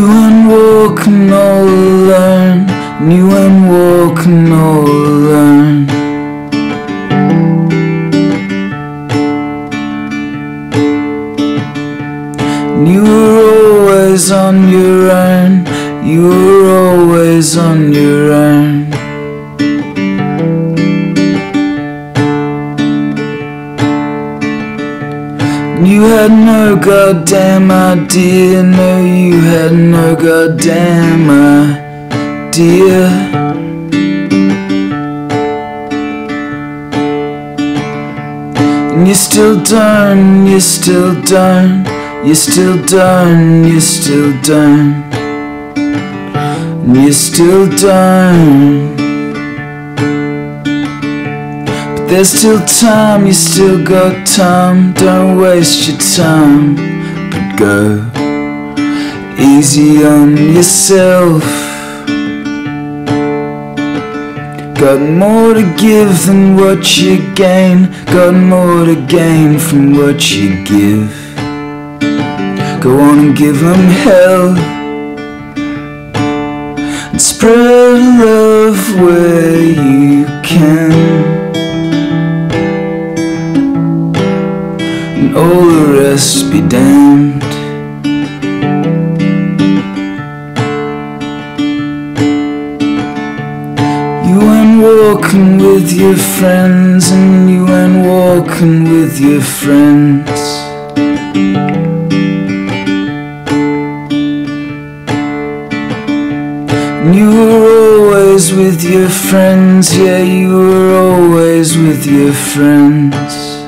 walking all alone, you went walking all alone. You were always on your own, you were always on your own. You had no goddamn idea, no, you had no goddamn idea. And you still don't, you still don't, you still don't, you still and you still don't. There's still time, you still got time, don't waste your time, but go easy on yourself. Got more to give than what you gain. Got more to gain from what you give. Go on and give them hell. And spread love where you can. And all the rest be damned. You went walking with your friends, and you went walking with your friends. And you were always with your friends, yeah, you were always with your friends.